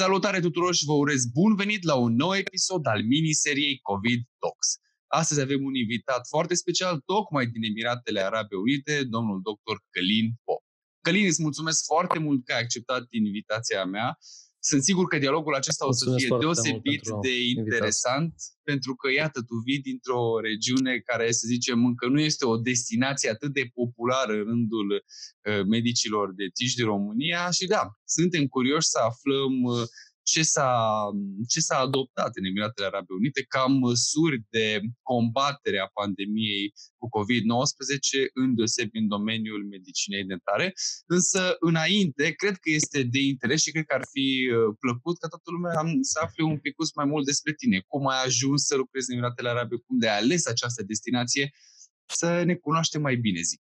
Salutare tuturor și vă urez bun venit la un nou episod al miniseriei COVID Talks. Astăzi avem un invitat foarte special, tocmai din Emiratele Arabe Unite, domnul dr. Călin Pop. Călin, îți mulțumesc foarte mult că ai acceptat invitația mea sunt sigur că dialogul acesta Mulțumesc o să fie deosebit de interesant, invitație. pentru că, iată, tu vii dintr-o regiune care, să zicem, încă nu este o destinație atât de populară în rândul uh, medicilor de tiși din România și da, suntem curioși să aflăm uh, ce s-a, ce s-a adoptat în Emiratele Arabe Unite ca măsuri de combatere a pandemiei cu COVID-19, îndeosebi în domeniul medicinei dentare. Însă, înainte, cred că este de interes și cred că ar fi uh, plăcut ca toată lumea să afle un pic mai mult despre tine. Cum ai ajuns să lucrezi în Emiratele Arabe, cum de ai ales această destinație, să ne cunoaștem mai bine, zic.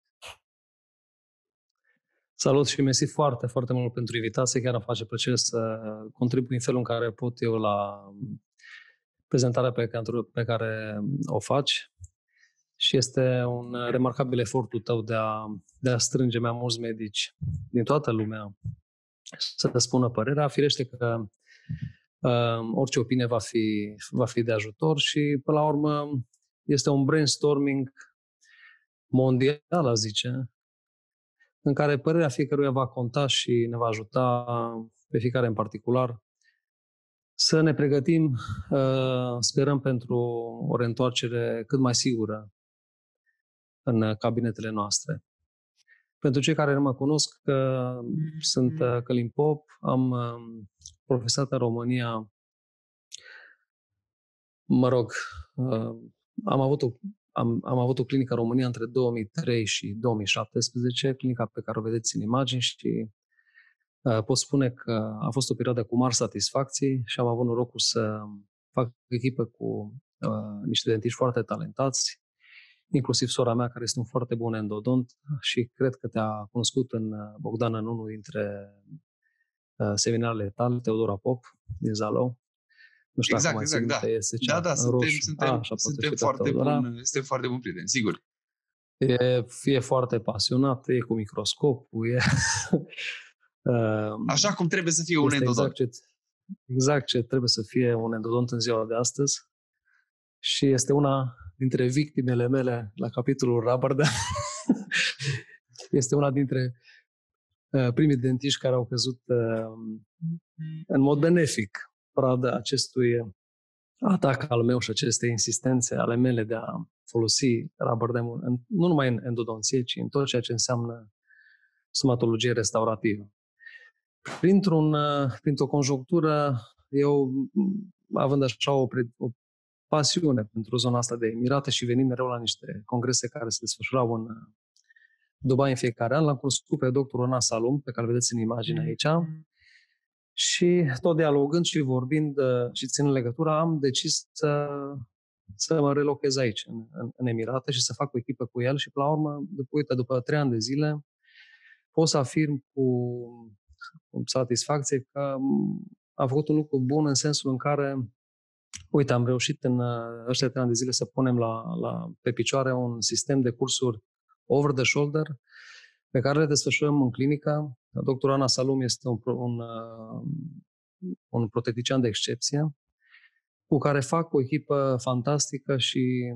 Salut și mersi foarte, foarte mult pentru invitație. Chiar îmi face plăcere să contribui în felul în care pot eu la prezentarea pe care, pe care o faci. Și este un remarcabil efortul tău de a, de a strânge mai mulți medici din toată lumea să te spună părerea. Firește că uh, orice opinie va fi, va fi de ajutor și, până la urmă, este un brainstorming mondial, aș zice, în care părerea fiecăruia va conta și ne va ajuta pe fiecare în particular. Să ne pregătim, uh, sperăm, pentru o reîntoarcere cât mai sigură în cabinetele noastre. Pentru cei care nu mă cunosc, că sunt uh, Călim Pop, am um, profesat în România, mă rog, uh, am avut o am, am avut o clinică în România între 2003 și 2017, clinica pe care o vedeți în imagini și uh, pot spune că a fost o perioadă cu mari satisfacții și am avut norocul să fac echipă cu uh, niște dentiști foarte talentați, inclusiv sora mea, care este un foarte bun endodont și cred că te-a cunoscut în uh, Bogdan în unul dintre uh, seminarele tale, Teodora Pop, din Zalău. Nu știu exact, acum exact, da. Este da, da, suntem, roșu. suntem, A, așa, suntem foarte bun, suntem foarte bun prieteni, sigur. E, e foarte pasionat, e cu microscopul, e... Așa cum trebuie să fie un endodont. Exact ce, exact ce trebuie să fie un endodont în ziua de astăzi. Și este una dintre victimele mele la capitolul Rabardă. este una dintre uh, primii dentiști care au căzut uh, în mod benefic pradă acestui atac al meu și aceste insistențe ale mele de a folosi rabardemul în, nu numai în endodonție, ci în tot ceea ce înseamnă stomatologie restaurativă. Printr-un, printr-o conjunctură, eu, având așa o, o pasiune pentru zona asta de Emirate și venind mereu la niște congrese care se desfășurau în Dubai în fiecare an, l-am cunoscut pe doctorul Ona Salum, pe care vedeți în imagine aici, și tot dialogând și vorbind uh, și ținând legătura, am decis să, să mă relochez aici, în, în, în Emirate, și să fac o echipă cu el. Și, până la urmă, după, uite, după trei ani de zile, pot să afirm cu, cu satisfacție că am făcut un lucru bun în sensul în care, uite, am reușit în uh, ăștia trei ani de zile să punem la, la, pe picioare un sistem de cursuri over the shoulder, pe care le desfășurăm în clinică. Dr. Ana Salum este un, un, uh, un protectician de excepție cu care fac o echipă fantastică și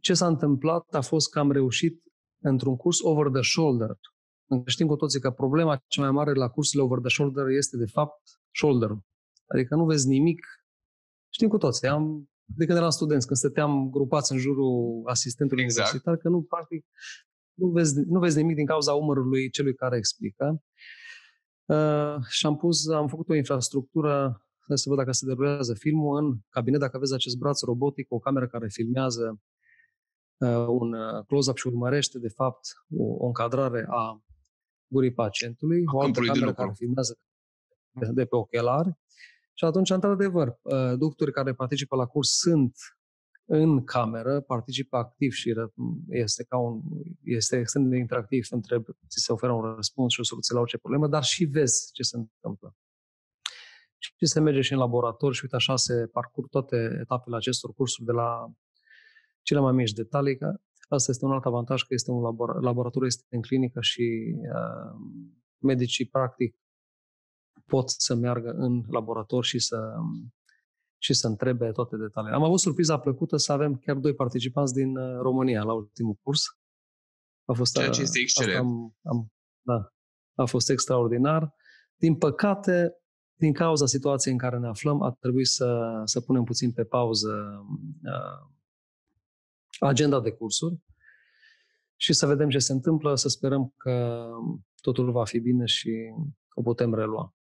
ce s-a întâmplat a fost că am reușit într-un curs over the shoulder. Știm cu toții că problema cea mai mare la cursurile over the shoulder este de fapt shoulder Adică nu vezi nimic. Știm cu toții. Am, de când eram studenți, când stăteam grupați în jurul asistentului exact. universitar, că nu, practic, nu vezi, nu vezi nimic din cauza umărului celui care explică. Uh, și am pus, am făcut o infrastructură să văd dacă se derulează filmul în cabinet, dacă aveți acest braț robotic, o cameră care filmează uh, un uh, close-up și urmărește, de fapt, o, o încadrare a gurii pacientului, o altă cameră care filmează de, de pe ochelari. Și atunci, într-adevăr, uh, doctorii care participă la curs sunt în cameră, participă activ și este, ca un, este extrem de interactiv, întreb, ți se oferă un răspuns și o soluție la orice problemă, dar și vezi ce se întâmplă. Și se merge și în laborator și uite așa se parcurg toate etapele acestor cursuri de la cele mai mici detalii. Că asta este un alt avantaj, că este un labor, laborator este în clinică și uh, medicii practic pot să meargă în laborator și să, și să întrebe toate detaliile. Am avut surpriza plăcută să avem chiar doi participanți din uh, România la ultimul curs. A fost, Ceea ce este excelent. Am, am, da, a fost extraordinar. Din păcate, din cauza situației în care ne aflăm, a trebuit să, să punem puțin pe pauză uh, agenda de cursuri și să vedem ce se întâmplă, să sperăm că totul va fi bine și o putem relua.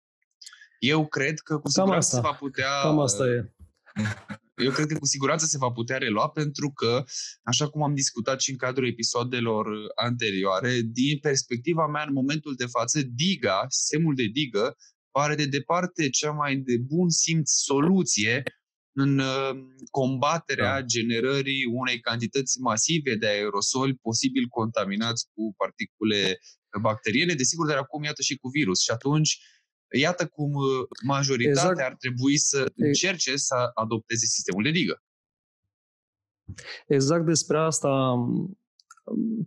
Eu cred că cu siguranță se va putea... Cam asta e. Eu cred că cu siguranță se va putea relua pentru că, așa cum am discutat și în cadrul episoadelor anterioare, din perspectiva mea, în momentul de față, DIGA, sistemul de digă, pare de departe cea mai de bun simț soluție în uh, combaterea da. generării unei cantități masive de aerosoli posibil contaminați cu particule bacteriene, desigur, dar acum iată și cu virus. Și atunci, iată cum uh, majoritatea exact. ar trebui să încerce să adopteze sistemul de digă. Exact despre asta um,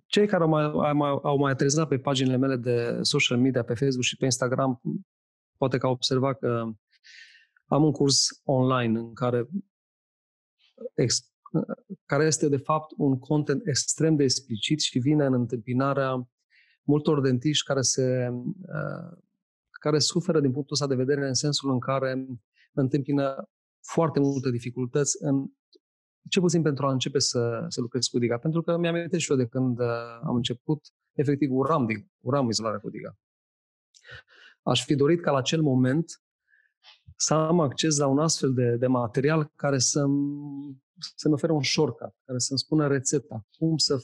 cei care au mai, au mai, au mai aterizat pe paginile mele de social media, pe Facebook și pe Instagram, poate că au observat că am un curs online în care, ex, care este de fapt un content extrem de explicit și vine în întâmpinarea multor dentiști care, se, uh, care suferă din punctul ăsta de vedere în sensul în care întâmpină foarte multe dificultăți în ce puțin pentru a începe să, să lucrez cu diga. Pentru că mi-am amintit și eu de când uh, am început, efectiv uram, uram izolarea cu diga. Aș fi dorit ca la acel moment să am acces la un astfel de, de material care să-mi, să-mi ofere un shortcut, care să-mi spună rețeta, cum să...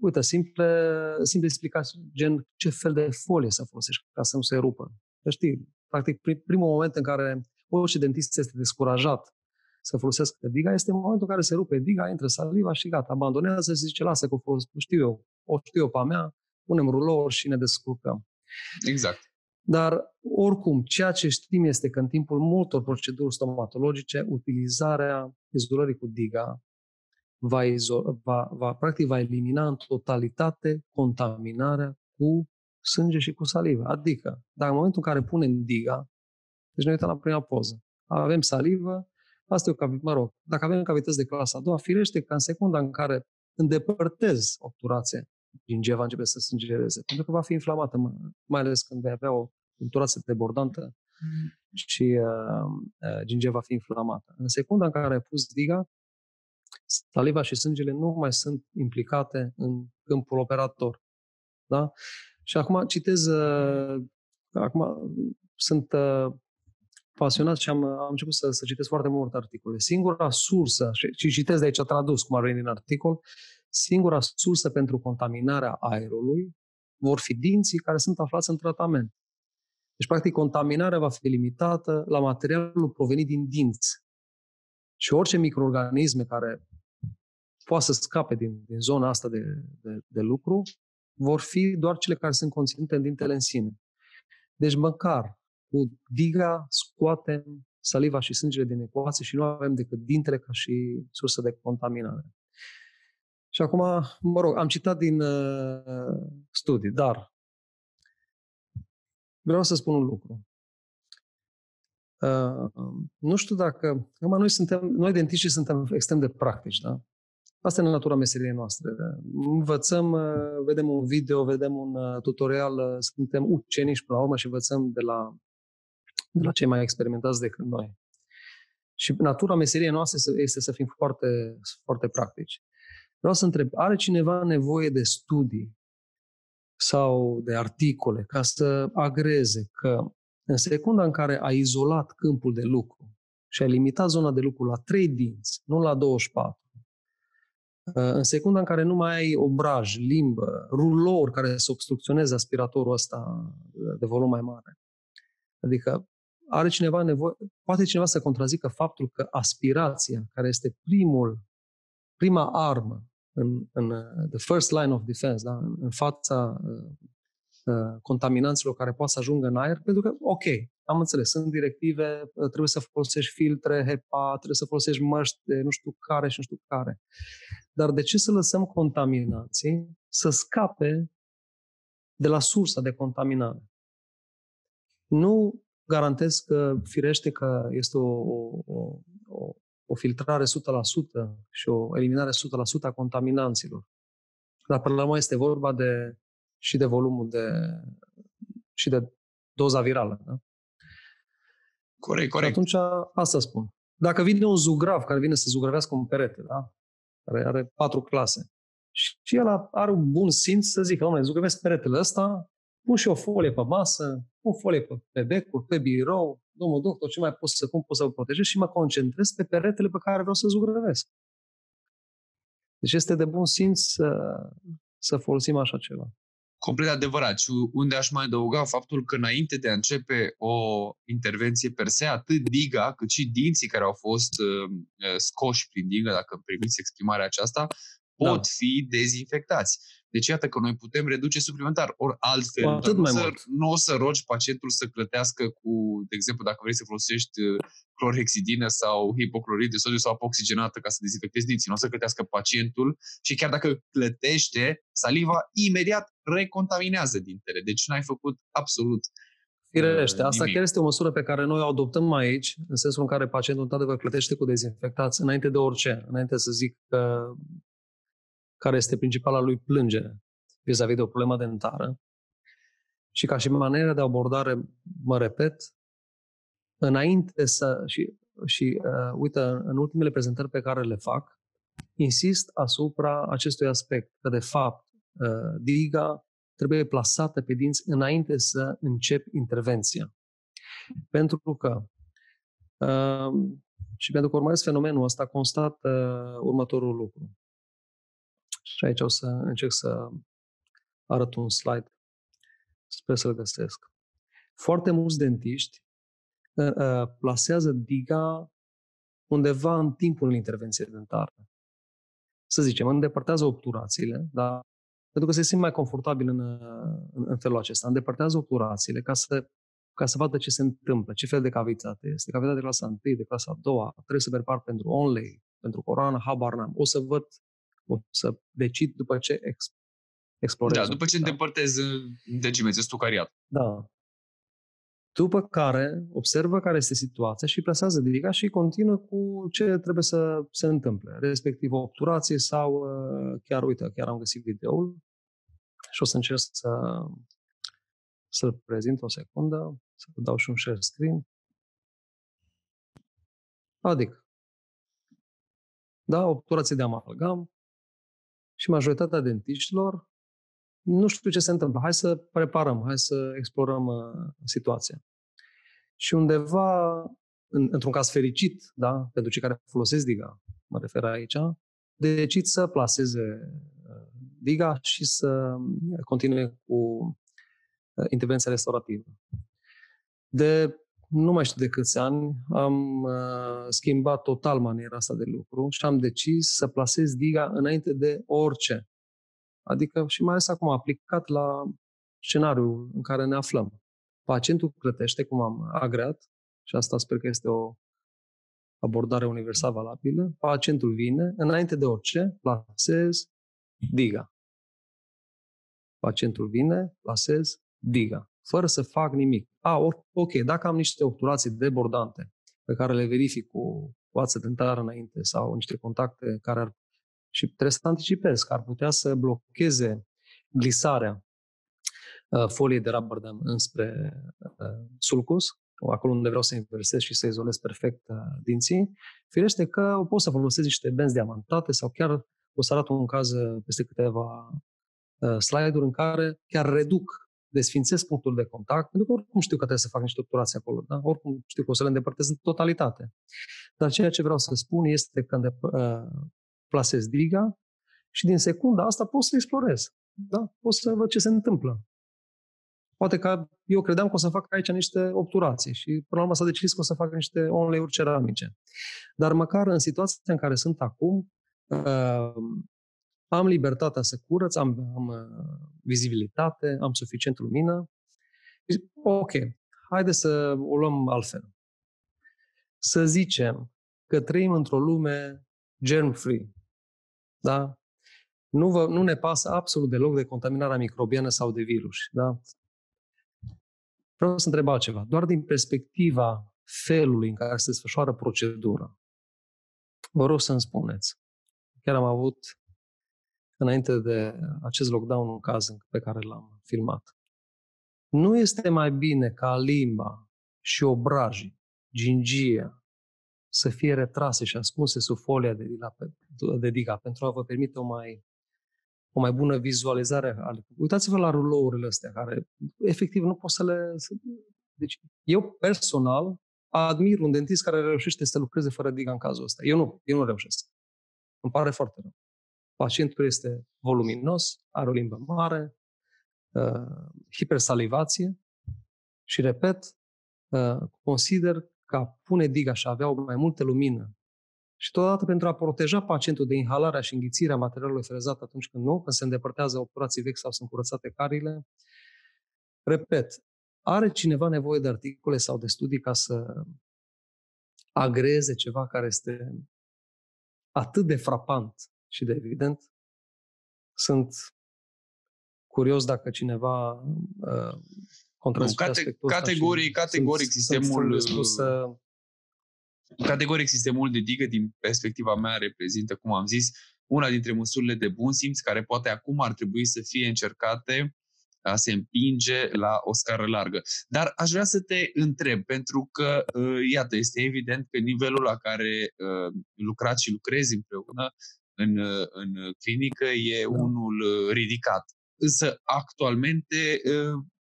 Uite, simple, simple explicații, gen ce fel de folie să folosești ca să nu se rupă. Că știi, practic, primul moment în care orice dentist este descurajat să folosească diga este momentul în care se rupe diga, intră saliva și gata, abandonează și zice, lasă că o știu eu, o știu eu pe a mea, punem rulouri și ne descurcăm. Exact. Dar, oricum, ceea ce știm este că în timpul multor proceduri stomatologice, utilizarea izolării cu diga va, izol, va, va, practic, va elimina în totalitate contaminarea cu sânge și cu salivă. Adică, dacă în momentul în care punem diga, deci ne uităm la prima poză, avem salivă, asta e o cavitate, mă rog, dacă avem cavități de clasa a doua, firește că în secunda în care îndepărtez obturația, gingeva începe să sângereze, pentru că va fi inflamată, mai ales când vei avea o obturație debordantă mm. și uh, uh, gingeva va fi inflamată. În secunda în care ai pus diga, saliva și sângele nu mai sunt implicate în câmpul operator. Da? Și acum citez, uh, acum sunt uh, pasionat și am, am început să, să citesc foarte multe articole. Singura sursă, și, și citesc de aici tradus, cum ar veni din articol, singura sursă pentru contaminarea aerului vor fi dinții care sunt aflați în tratament. Deci, practic, contaminarea va fi limitată la materialul provenit din dinți. Și orice microorganisme care poate să scape din, din zona asta de, de, de lucru vor fi doar cele care sunt conținute în dintele în sine. Deci, măcar cu diga scoatem saliva și sângele din ecuație și nu avem decât dintele ca și sursă de contaminare. Și acum, mă rog, am citat din uh, studii, dar vreau să spun un lucru. Uh, nu știu dacă... Acum, noi, suntem, noi dentiștii suntem extrem de practici, da? Asta e natura meseriei noastre. Învățăm, uh, vedem un video, vedem un uh, tutorial, uh, suntem ucenici până la urmă și învățăm de la, de la cei mai experimentați decât noi. Și natura meseriei noastre este să fim foarte, foarte practici. Vreau să întreb, are cineva nevoie de studii sau de articole ca să agreze că în secunda în care ai izolat câmpul de lucru și ai limitat zona de lucru la 3 dinți, nu la 24, în secunda în care nu mai ai obraj, limbă, rulouri care să obstrucționeze aspiratorul ăsta de volum mai mare. Adică are cineva nevoie, poate cineva să contrazică faptul că aspirația, care este primul, prima armă în, în uh, the first line of defense, da? în, în fața uh, uh, contaminanților care pot să ajungă în aer, pentru că, ok, am înțeles, sunt directive, uh, trebuie să folosești filtre HEPA, trebuie să folosești măști de nu știu care și nu știu care. Dar de ce să lăsăm contaminații să scape de la sursa de contaminare? Nu garantez că, firește că este o, o, o, o filtrare 100% și o eliminare 100% a contaminanților. Dar până la urmă este vorba de, și de volumul de, și de doza virală. Da? Corect, corect. Și atunci asta spun. Dacă vine un zugrav care vine să zugravească un perete, da? care are patru clase, și el are un bun simț să zică, domnule, zugrăvesc peretele ăsta, pun și o folie pe masă, pun folie pe, pe becuri, pe birou, domnul doctor, ce mai pot să cum pot să vă protejez și mă concentrez pe peretele pe care vreau să zugrăvesc. Deci este de bun simț să, să folosim așa ceva. Complet adevărat. Și unde aș mai adăuga faptul că înainte de a începe o intervenție per se, atât diga cât și dinții care au fost uh, scoși prin digă, dacă îmi permiți exprimarea aceasta, pot da. fi dezinfectați. Deci iată că noi putem reduce suplimentar. Ori altfel, atât mai nu, mult. Să, nu o să rogi pacientul să clătească cu, de exemplu, dacă vrei să folosești uh, clorhexidină sau hipoclorid de sodiu sau apă oxigenată ca să dezinfectezi dinții. Nu o să clătească pacientul și chiar dacă clătește, saliva imediat recontaminează dintele. Deci n-ai făcut absolut Firește, uh, asta nimic. chiar este o măsură pe care noi o adoptăm aici, în sensul în care pacientul într-adevăr clătește cu dezinfectați înainte de orice, înainte să zic că care este principala lui plângere vis-a-vis de o problemă dentară. Și ca și manieră de abordare, mă repet, înainte să... Și, și uh, uite, în ultimele prezentări pe care le fac, insist asupra acestui aspect, că de fapt uh, diga trebuie plasată pe dinți înainte să încep intervenția. Pentru că uh, și pentru că urmăresc fenomenul ăsta, constat uh, următorul lucru. Și aici o să încerc să arăt un slide. Sper să-l găsesc. Foarte mulți dentiști uh, uh, plasează diga undeva în timpul intervenției dentare. Să zicem, îndepărtează obturațiile, da? pentru că se simt mai confortabil în, în, în felul acesta. Îndepărtează obturațiile ca să, ca să vadă ce se întâmplă, ce fel de cavitate este. Cavitate de clasa 1, de clasa 2, trebuie să prepar pentru onlay, pentru coroană, habar n-am. O să văd, o să decid după ce ex, explorez. Da, după ce da. îndepărtezi decimeți stucariat. Da. După care observă care este situația și plasează diga și continuă cu ce trebuie să se întâmple, respectiv o obturație sau uh, chiar, uite, chiar am găsit videoul și o să încerc să, să-l prezint o secundă, să dau și un share screen. Adică, da, obturație de amalgam și majoritatea dentiștilor nu știu ce se întâmplă, hai să preparăm, hai să explorăm uh, situația. Și undeva, în, într-un caz fericit, da, pentru cei care folosesc diga, mă refer aici, decid să placeze uh, diga și să continue cu uh, intervenția restaurativă. De nu mai știu de câți ani, am uh, schimbat total maniera asta de lucru și am decis să plasez diga înainte de orice. Adică și mai ales acum aplicat la scenariul în care ne aflăm. Pacientul plătește, cum am agreat, și asta sper că este o abordare universal valabilă. Pacientul vine, înainte de orice, plasez diga. Pacientul vine, plasez diga, fără să fac nimic. A, ok, dacă am niște obturații debordante pe care le verific cu coață dentară înainte sau niște contacte care ar și trebuie să anticipez că ar putea să blocheze glisarea uh, foliei de Rotterdam înspre uh, sulcus, acolo unde vreau să inversez și să izolez perfect uh, dinții. Firește că pot să folosesc niște benzi diamantate sau chiar o să arăt un caz peste câteva slide-uri în care chiar reduc desfințesc punctul de contact, pentru că oricum știu că trebuie să fac niște obturații acolo, da? oricum știu că o să le îndepărtez în totalitate. Dar ceea ce vreau să spun este că plasez diga și din secunda asta pot să explorez. Da? Pot să văd ce se întâmplă. Poate că eu credeam că o să fac aici niște obturații și până la urmă s-a decis că o să fac niște onlay-uri ceramice. Dar măcar în situația în care sunt acum, uh, am libertatea să curăț, am, am uh, vizibilitate, am suficient lumină. Ok, haide să o luăm altfel. Să zicem că trăim într-o lume germ-free. Da? Nu, vă, nu ne pasă absolut deloc de contaminarea microbiană sau de virus. Da? Vreau să întreb altceva. Doar din perspectiva felului în care se desfășoară procedura, vă rog să-mi spuneți. Chiar am avut, înainte de acest lockdown, un caz pe care l-am filmat. Nu este mai bine ca limba și obrajii, gingia, să fie retrase și ascunse sub folia de, de diga pentru a vă permite o mai, o mai bună vizualizare. Ale... Uitați-vă la rulourile astea, care efectiv nu pot să le... Deci, eu personal admir un dentist care reușește să lucreze fără diga în cazul ăsta. Eu nu, eu nu reușesc. Îmi pare foarte rău. Pacientul este voluminos, are o limbă mare, uh, hipersalivație și, repet, uh, consider că a pune diga și a avea o mai multă lumină și totodată pentru a proteja pacientul de inhalarea și înghițirea materialului frezat atunci când nu, când se îndepărtează operații vechi sau sunt curățate carile. Repet, are cineva nevoie de articole sau de studii ca să agreze ceva care este atât de frapant și de evident? Sunt curios dacă cineva uh, contrazice nu, cate, categoric, categoric sunt, sistemul sunt să... categoric sistemul de digă din perspectiva mea reprezintă, cum am zis, una dintre măsurile de bun simț care poate acum ar trebui să fie încercate a se împinge la o scară largă. Dar aș vrea să te întreb, pentru că, uh, iată, este evident că nivelul la care uh, lucrați și lucrezi împreună în, uh, în clinică e da. unul ridicat. Însă, actualmente,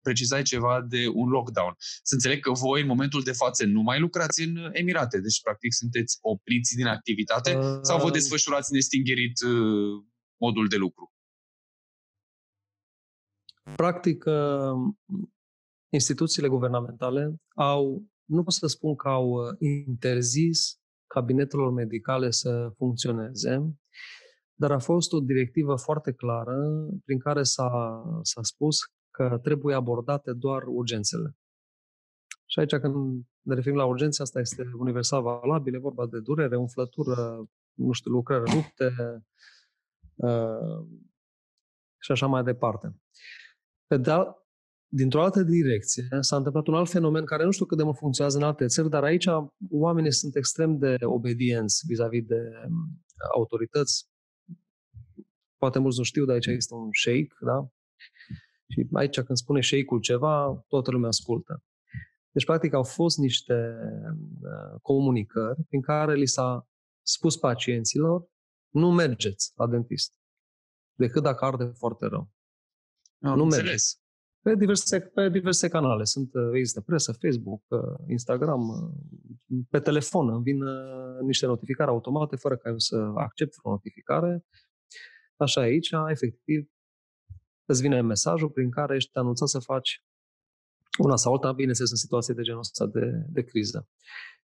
precizai ceva de un lockdown. Să înțeleg că voi, în momentul de față, nu mai lucrați în Emirate, deci, practic, sunteți opriți din activitate uh, sau vă desfășurați nestingerit modul de lucru? Practic, uh, instituțiile guvernamentale au, nu pot să spun că au uh, interzis cabinetelor medicale să funcționeze, dar a fost o directivă foarte clară prin care s-a, s-a spus că trebuie abordate doar urgențele. Și aici când ne referim la urgențe, asta este universal valabil, e vorba de durere, umflătură, nu știu, lucrări rupte uh, și așa mai departe. Pe de dintr-o altă direcție, s-a întâmplat un alt fenomen care nu știu cât de mult funcționează în alte țări, dar aici oamenii sunt extrem de obedienți vis-a-vis de um, autorități. Poate mulți nu știu, dar aici este un sheikh, da? Și aici când spune sheikul ceva, toată lumea ascultă. Deci, practic, au fost niște uh, comunicări prin care li s-a spus pacienților nu mergeți la dentist, decât dacă arde foarte rău. Am nu înțeles. Pe diverse, pe diverse canale. Sunt, uh, există presă, Facebook, uh, Instagram, uh, pe telefon îmi vin niște notificări automate fără ca eu să accept o notificare. Așa aici, efectiv, îți vine mesajul prin care ești anunțat să faci una sau alta, bineînțeles, în situație de genul ăsta de, de criză.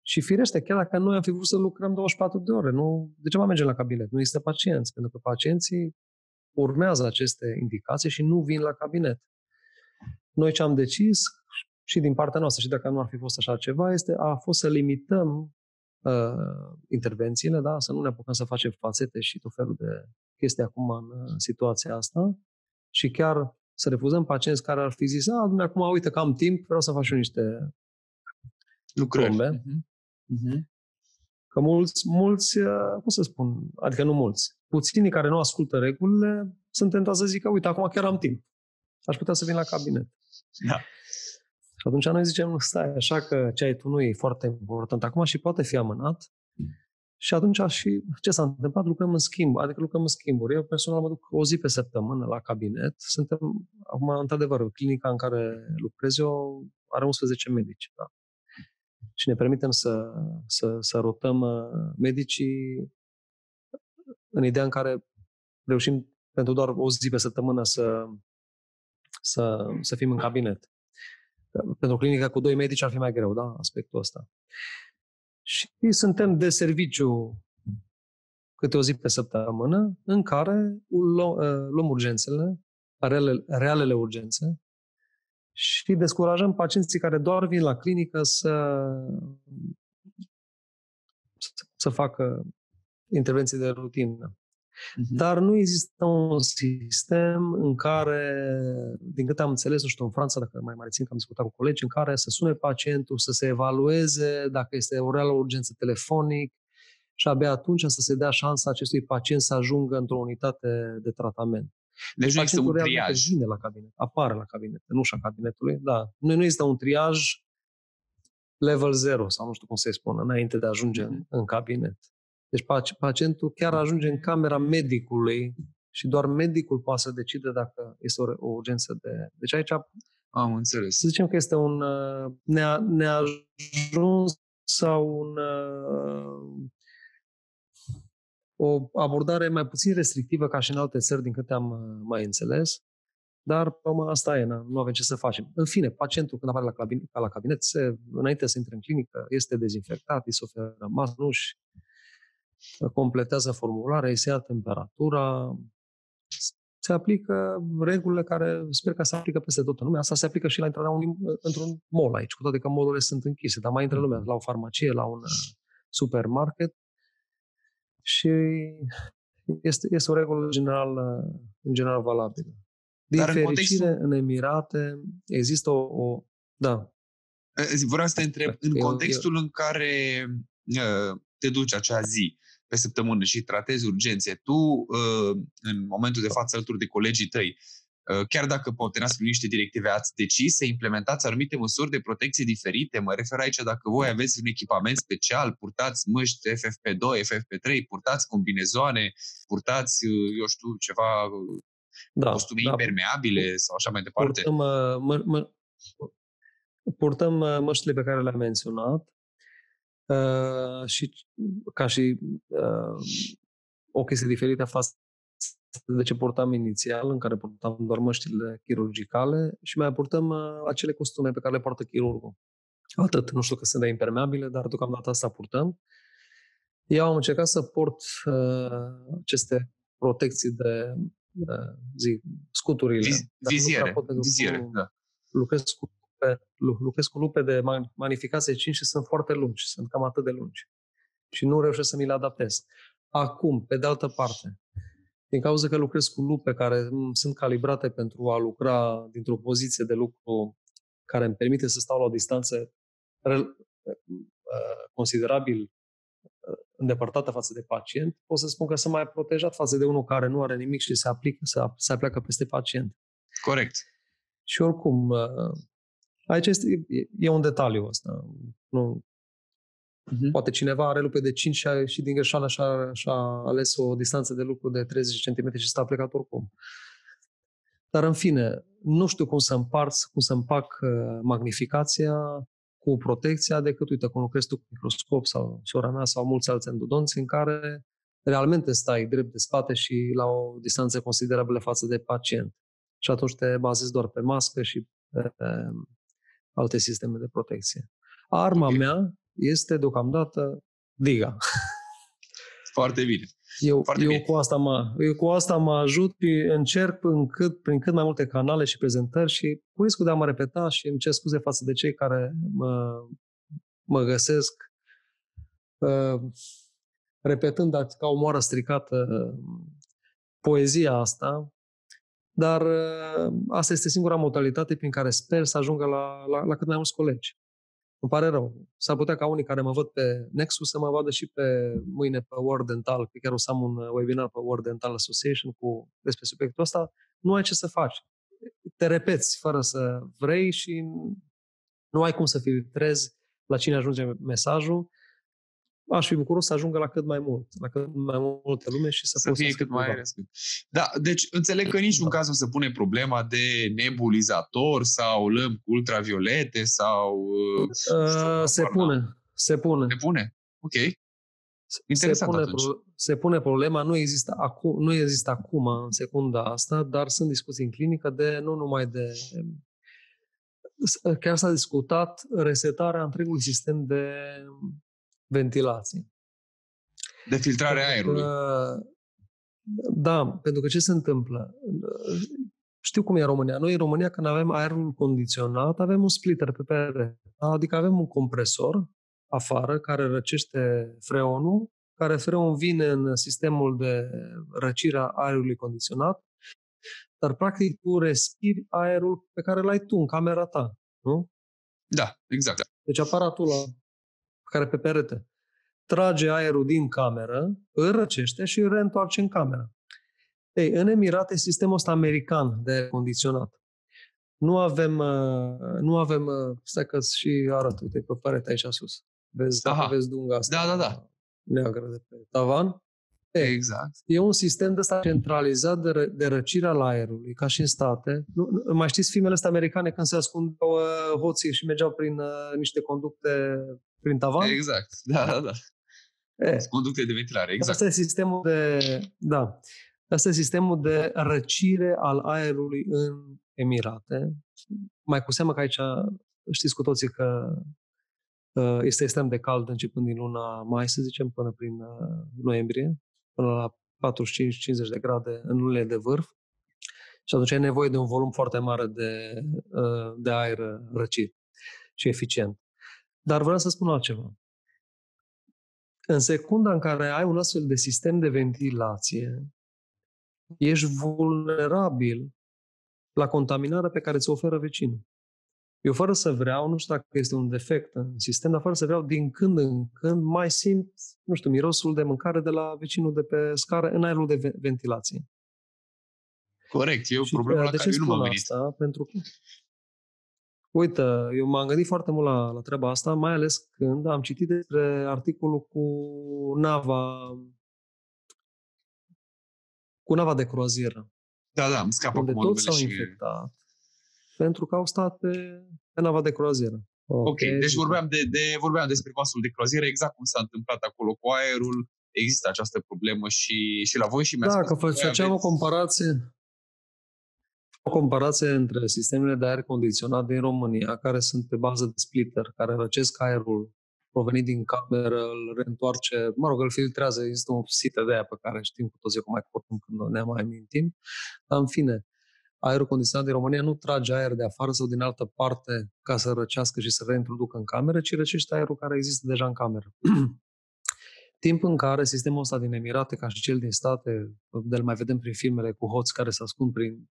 Și firește, chiar dacă noi am fi vrut să lucrăm 24 de ore, nu, de ce mai mergem la cabinet? Nu există pacienți, pentru că pacienții urmează aceste indicații și nu vin la cabinet. Noi ce am decis și din partea noastră, și dacă nu ar fi fost așa ceva, este, a fost să limităm uh, intervențiile, da? să nu ne apucăm să facem fațete și tot felul de chestii acum în, în situația asta și chiar să refuzăm pacienți care ar fi zis, a, acum uite că am timp, vreau să fac și eu niște lucrări. Uh-huh. Uh-huh. Că mulți, mulți, uh, cum să spun, adică nu mulți, puținii care nu ascultă regulile sunt tentați să zică, uite, acum chiar am timp. Aș putea să vin la cabinet. Da. Și atunci noi zicem, stai, așa că ce ai tu nu e foarte important acum și poate fi amânat. Și atunci și ce s-a întâmplat? Lucrăm în schimb, adică lucrăm în schimburi. Eu personal mă duc o zi pe săptămână la cabinet. Suntem, acum, într-adevăr, clinica în care lucrez eu are 11 medici. Da? Și ne permitem să, să, să rotăm uh, medicii în ideea în care reușim pentru doar o zi pe săptămână să, să, să fim în cabinet. Pentru clinica cu doi medici ar fi mai greu, da, aspectul ăsta. Și suntem de serviciu câte o zi pe săptămână, în care luăm, ă, luăm urgențele, reale, realele urgențe, și descurajăm pacienții care doar vin la clinică să, să facă intervenții de rutină. Uh-huh. Dar nu există un sistem în care, din câte am înțeles, nu știu, în Franța, dacă mai mai țin că am discutat cu colegi, în care să sune pacientul, să se evalueze dacă este o reală urgență telefonic și abia atunci să se dea șansa acestui pacient să ajungă într-o unitate de tratament. Deci nu există un triaj. Vine la cabinet, apare la cabinet, în ușa cabinetului, da. Nu, nu există un triaj level 0 sau nu știu cum să-i spun, înainte de a ajunge în, mhm. în cabinet. Deci pacientul chiar ajunge în camera medicului și doar medicul poate să decide dacă este o, o urgență de... Deci aici am înțeles. Să zicem că este un uh, nea, neajuns sau un, uh, o abordare mai puțin restrictivă ca și în alte țări, din câte am uh, mai înțeles. Dar, pe urmă, asta e, nu avem ce să facem. În fine, pacientul când apare la cabinet, la cabinet se, înainte să intre în clinică, este dezinfectat, îi se oferă masnuși, completează formularea, îi se ia temperatura, se aplică regulile care sper că se aplică peste tot în lume. Asta se aplică și la intrarea unui, într-un mall aici, cu toate că molurile sunt închise, dar mai intră lumea la o farmacie, la un uh, supermarket și este, este o regulă general, în general valabilă. Din Dar fericire, în, contextul... în Emirate există o, o... Da. Vreau să te întreb, în eu, contextul eu... în care uh, te duci acea zi pe săptămână și tratezi urgențe, tu, uh, în momentul de față, alături de colegii tăi, uh, chiar dacă potenați prin niște directive, ați decis să implementați anumite măsuri de protecție diferite. Mă refer aici dacă voi aveți un echipament special, purtați măști FFP2, FFP3, purtați combinezoane, purtați, eu știu, ceva da, costume da. impermeabile sau așa mai departe? Purtăm, uh, mă, mă, purtăm uh, măștile pe care le-am menționat uh, și ca și uh, o chestie diferită față de ce purtam inițial, în care purtam doar măștile chirurgicale și mai purtăm uh, acele costume pe care le poartă chirurgul. Atât. Nu știu că sunt de impermeabile, dar deocamdată asta purtăm. Eu am încercat să port uh, aceste protecții de zi, scuturile. Viz, viziere, viziere, da. Lucrez cu, lupe, lucrez cu lupe de magnificație 5 și sunt foarte lungi, sunt cam atât de lungi. Și nu reușesc să mi le adaptez. Acum, pe de altă parte, din cauza că lucrez cu lupe care sunt calibrate pentru a lucra dintr-o poziție de lucru care îmi permite să stau la o distanță considerabil îndepărtată față de pacient, pot să spun că sunt mai protejat față de unul care nu are nimic și se aplică, se, se apleacă peste pacient. Corect. Și oricum, uh, aici este, e un detaliu ăsta. Nu, uh-huh. Poate cineva are lupe de 5 și, și din greșeală și-a, și-a ales o distanță de lucru de 30 cm și s-a plecat oricum. Dar în fine, nu știu cum să împart, cum să împac uh, magnificația cu protecția decât, uite, cum lucrezi tu cu microscop sau sora mea sau mulți alți endodonți în care realmente stai drept de spate și la o distanță considerabilă față de pacient. Și atunci te bazezi doar pe mască și pe, pe alte sisteme de protecție. Arma okay. mea este deocamdată diga. Foarte bine. Eu, Foarte eu, bine. Cu asta mă, eu cu asta mă ajut și încerc în cât, prin cât mai multe canale și prezentări și cu riscul de a mă repeta și îmi cer scuze față de cei care mă, mă găsesc uh, repetând ca o moară stricată uh, poezia asta, dar uh, asta este singura modalitate prin care sper să ajungă la, la, la cât mai mulți colegi. Îmi pare rău. S-ar putea ca unii care mă văd pe Nexus să mă vadă și pe mâine pe World Dental, pe chiar o să am un webinar pe World Dental Association cu, despre subiectul ăsta. Nu ai ce să faci. Te repeți fără să vrei și nu ai cum să filtrezi la cine ajunge mesajul aș fi bucuros să ajungă la cât mai mult, la cât mai multă lume și să, să fie cât mai respect. Da, deci înțeleg că niciun da. caz nu se pune problema de nebulizator sau lămpi cu ultraviolete sau... Uh, știu, se pune, se pune. Se pune? Ok. Interesant se pune, pro- se pune problema, nu există, acu- nu există acum, în secunda asta, dar sunt discuții în clinică de nu numai de chiar s-a discutat resetarea întregului sistem de ventilație. De filtrare a aerului. Că, da, pentru că ce se întâmplă? Știu cum e în România. Noi în România, când avem aerul condiționat, avem un splitter pe perete. Adică avem un compresor afară care răcește freonul care freon vine în sistemul de răcire a aerului condiționat, dar practic tu respiri aerul pe care l-ai tu în camera ta, nu? Da, exact. Deci aparatul ăla care pe perete trage aerul din cameră, îl răcește și îl reîntoarce în cameră. Ei, în Emirate, sistemul ăsta american de condiționat. Nu avem, uh, nu avem, uh, stai că și arăt, uite, pe perete aici sus. Vezi, dacă vezi dunga asta da, da, da. neagră de pe tavan. Ei, exact. E un sistem de ăsta centralizat de, ră, de răcire al aerului, ca și în state. Nu, nu, mai știți filmele astea americane când se ascundeau uh, hoții și mergeau prin uh, niște conducte prin tavan? Exact, da, da, da. E. Conducte de ventilare, exact. Asta e sistemul de, da, asta e sistemul de răcire al aerului în Emirate. Mai cu seamă că aici știți cu toții că uh, este extrem de cald începând din luna mai, să zicem, până prin uh, noiembrie, până la 45-50 de grade în lunile de vârf. Și atunci ai nevoie de un volum foarte mare de, uh, de aer răcit și eficient. Dar vreau să spun altceva. În secunda în care ai un astfel de sistem de ventilație, ești vulnerabil la contaminarea pe care ți-o oferă vecinul. Eu fără să vreau, nu știu dacă este un defect în sistem, dar fără să vreau, din când în când mai simt, nu știu, mirosul de mâncare de la vecinul de pe scară în aerul de ventilație. Corect, e o problemă la de care ce eu nu m-am Asta? Pentru că Uite, eu m-am gândit foarte mult la, la treaba asta, mai ales când am citit despre articolul cu nava cu nava de croazieră. Da, da, îmi scapă unde toți s-au și... infectat pentru că au stat pe, pe nava de croazieră. Ok, okay. deci vorbeam, de, de, vorbeam despre vasul de croazieră, exact cum s-a întâmplat acolo cu aerul, există această problemă și, și la voi și mi-a Da, spus că făceam aveți... o comparație o comparație între sistemele de aer condiționat din România, care sunt pe bază de splitter, care răcesc aerul provenit din cameră, îl reîntoarce, mă rog, îl filtrează, există o sită de aia pe care știm cu toții cum mai curând când ne mai amintim. Dar, în fine, aerul condiționat din România nu trage aer de afară sau din altă parte ca să răcească și să reintroducă în cameră, ci răcește aerul care există deja în cameră. Timp în care sistemul ăsta din Emirate, ca și cel din state, de mai vedem prin filmele cu hoți care se ascund prin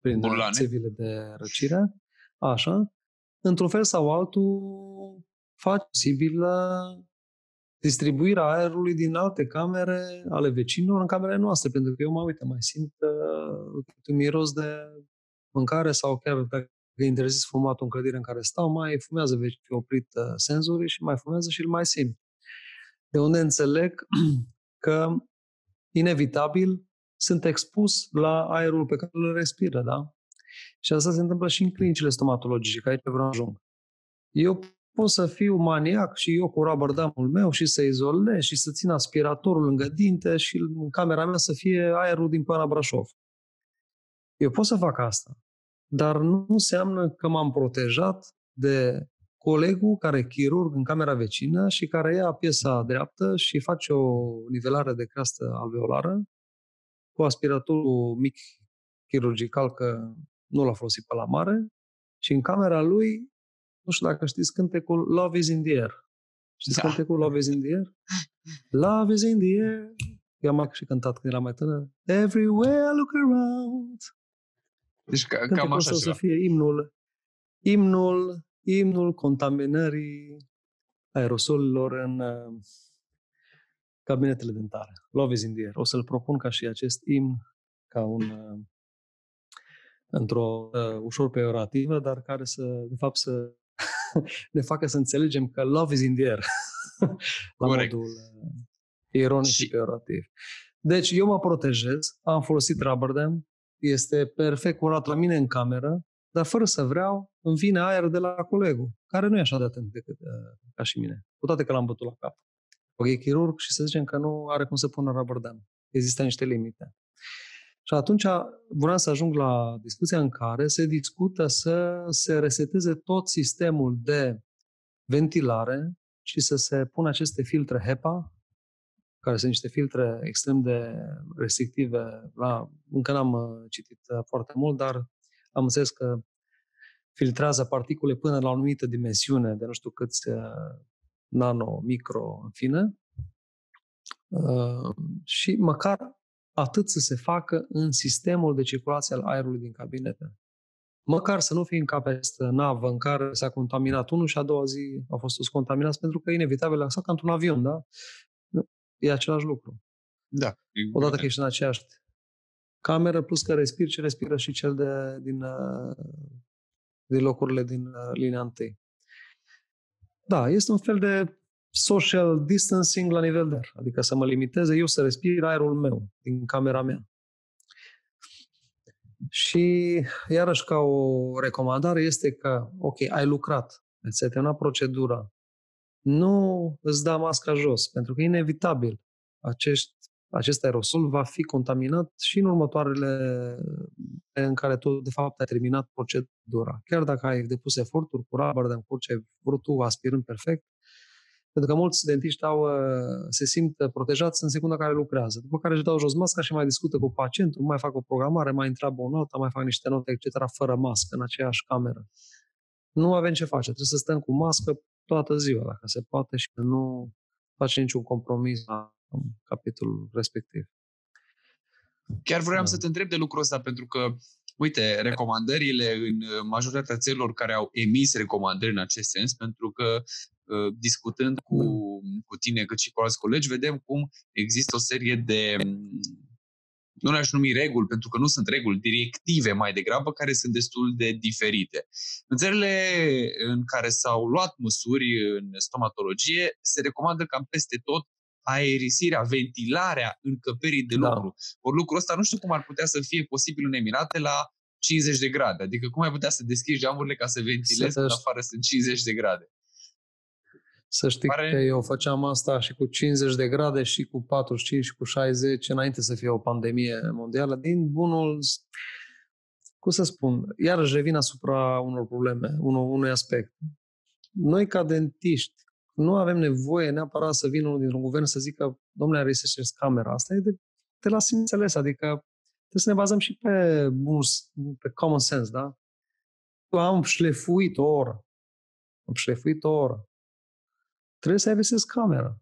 prin Bulane. țevile de răcire, așa, într-un fel sau altul face posibil distribuirea aerului din alte camere ale vecinilor în camerele noastre, pentru că eu mă uite, mai simt uh, un miros de mâncare sau chiar dacă e interzis fumatul în clădire în care stau, mai fumează vecinii oprit uh, senzorii și mai fumează și îl mai simt. De unde înțeleg că inevitabil sunt expus la aerul pe care îl respiră, da? Și asta se întâmplă și în clinicile stomatologice, că aici vreau ajung. Eu pot să fiu maniac și eu cu rabardamul meu și să izolez și să țin aspiratorul lângă dinte și în camera mea să fie aerul din Pana Brașov. Eu pot să fac asta, dar nu înseamnă că m-am protejat de colegul care e chirurg în camera vecină și care ia piesa dreaptă și face o nivelare de creastă alveolară cu aspiratorul mic chirurgical, că nu l-a folosit pe la mare, și în camera lui, nu știu dacă știți cântecul Love is in the air. Știți da. cântecul Love is in the air? Love is in the air. Eu am și cântat când eram mai tânăr. Everywhere I look around. Deci ca, cam așa ceva. să fie imnul, imnul, imnul contaminării aerosolilor în, cabinetele dentare. Love is in the air. O să-l propun ca și acest imn, ca un uh, într-o uh, ușor peorativă, dar care să, de fapt, să ne facă să înțelegem că love is in the air. la Correct. modul uh, ironic și... și peorativ. Deci, eu mă protejez, am folosit Rubberdam, este perfect curat la mine în cameră, dar fără să vreau, îmi vine aer de la colegul, care nu e așa de atent decât, uh, ca și mine, cu toate că l-am bătut la cap e chirurg și să zicem că nu are cum să pună rabordam. Există niște limite. Și atunci vreau să ajung la discuția în care se discută să se reseteze tot sistemul de ventilare și să se pună aceste filtre HEPA, care sunt niște filtre extrem de restrictive. La, încă n-am uh, citit uh, foarte mult, dar am înțeles că filtrează particule până la o anumită dimensiune, de nu știu câți uh, nano, micro, în fine, Uh, și măcar atât să se facă în sistemul de circulație al aerului din cabinete. Măcar să nu fie în peste navă în care s-a contaminat unul și a doua zi au fost toți contaminați, pentru că e inevitabil, așa ca într-un avion, da? E același lucru. Da. Odată că ești în aceeași cameră, plus că respiri ce respiră și cel de, din, uh, din locurile din uh, linia întâi. Da, este un fel de social distancing la nivel de adică să mă limiteze eu să respir aerul meu din camera mea. Și iarăși ca o recomandare este că, ok, ai lucrat, îți ai terminat procedura, nu îți da masca jos, pentru că e inevitabil. Acești, acest aerosol va fi contaminat și în următoarele în care tu, de fapt, ai terminat procedura. Chiar dacă ai depus eforturi cu rubber de ce ai vrut tu, aspirând perfect, pentru că mulți dentiști au, uh, se simt protejați în secunda care lucrează. După care își dau jos masca și mai discută cu pacientul, mai fac o programare, mai întreabă o notă, mai fac niște note, etc., fără mască, în aceeași cameră. Nu avem ce face. Trebuie să stăm cu mască toată ziua, dacă se poate, și nu face niciun compromis la capitolul respectiv. Chiar vreau da. să te întreb de lucrul ăsta, pentru că, uite, recomandările în majoritatea țărilor care au emis recomandări în acest sens, pentru că Uh, discutând cu, da. cu tine cât și cu alți colegi, vedem cum există o serie de mm, nu le-aș numi reguli, pentru că nu sunt reguli, directive mai degrabă, care sunt destul de diferite. În țările în care s-au luat măsuri în stomatologie, se recomandă cam peste tot aerisirea, ventilarea încăperii de lucru. Da. Ori lucrul ăsta nu știu cum ar putea să fie posibil în Emirate la 50 de grade. Adică cum ai putea să deschizi geamurile ca să ventilezi când afară sunt 50 de grade? Să știi Pare... că eu făceam asta și cu 50 de grade și cu 45 și cu 60 înainte să fie o pandemie mondială din bunul cum să spun, iarăși revin asupra unor probleme, unul, unui aspect. Noi ca dentiști nu avem nevoie neapărat să vină unul dintr-un guvern să zică, domnule, reseșeți camera. Asta e de, de la sine înțeles, adică trebuie să ne bazăm și pe, pe common sense, da? Eu am șlefuit o oră. Am șlefuit o oră trebuie să aerisezi camera.